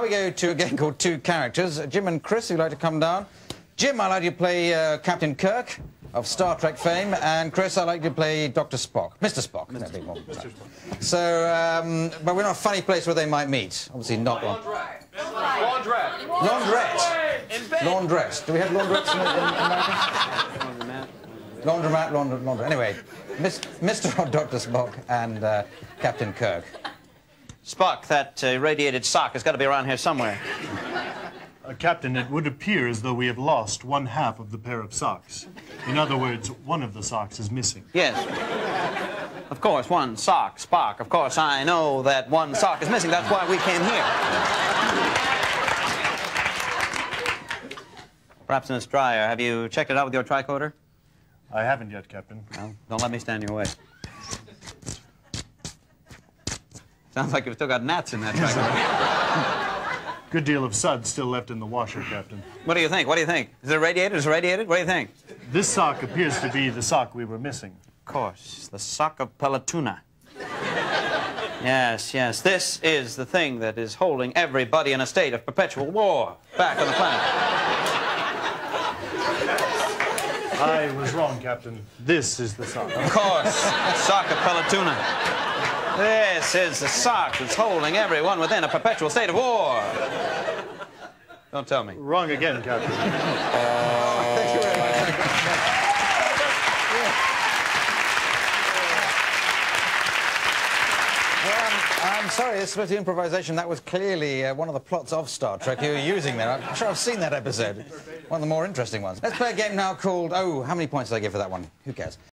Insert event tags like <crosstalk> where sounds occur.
Now we go to a game called Two Characters. Jim and Chris, who'd like to come down. Jim, I'd like you to play uh, Captain Kirk of Star Trek fame, and Chris, I'd like you to play Dr. Spock. Mr. Spock. Mr. Spock. Mr. Spock. So, um, but we're not a funny place where they might meet. Obviously not. Laundrette. Laundrette. Laundrette. Laundrette. Do we have laundrettes in, in America? Laundromat. Laundromat, laundromat. Anyway, Mr. or Dr. Spock and uh, Captain Kirk. Spock, that uh, irradiated sock has got to be around here somewhere. Uh, Captain, it would appear as though we have lost one half of the pair of socks. In other words, one of the socks is missing. Yes. Of course, one sock, Spock. Of course, I know that one sock is missing. That's why we came here. Perhaps in this dryer. Have you checked it out with your tricorder? I haven't yet, Captain. Well, don't let me stand in your way. Sounds like you've still got gnats in that tricorder. <laughs> Good deal of suds still left in the washer, Captain. What do you think? What do you think? Is it radiated? Is it radiated? What do you think? This sock appears to be the sock we were missing. Of course, the sock of Pelatuna. yes, yes, this is the thing that is holding everybody in a state of perpetual war back on the planet. I was wrong, Captain. This is the sock. Of course, sock of Pelatuna. This is the sock that's holding everyone within a perpetual state of war. Don't tell me. Wrong again, Captain. Thank you very much. I'm sorry, it's supposed to be improvisation. That was clearly uh, one of the plots of Star Trek you were using there. I'm sure I've seen that episode. One of the more interesting ones. Let's play a game now called... Oh, how many points did I give for that one? Who cares?